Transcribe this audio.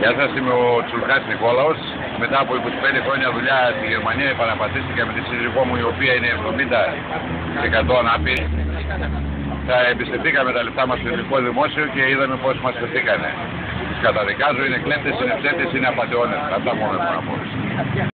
Γεια σας, είμαι ο Τσουλκάς Νικόλαος. Μετά από 25 χρόνια δουλειά στη Γερμανία επαναπατήστηκα με τη σύζυγό μου η οποία είναι 70% ανάπηρη. Θα εμπιστευτήκαμε τα λεφτά μας στο ελληνικό δημόσιο και είδαμε πώς μας πεθήκανε. Τους καταδικάζω, είναι κλέφτες, είναι ψεύτες, είναι απαταιώνες. Αυτά μόνο έχω να πω.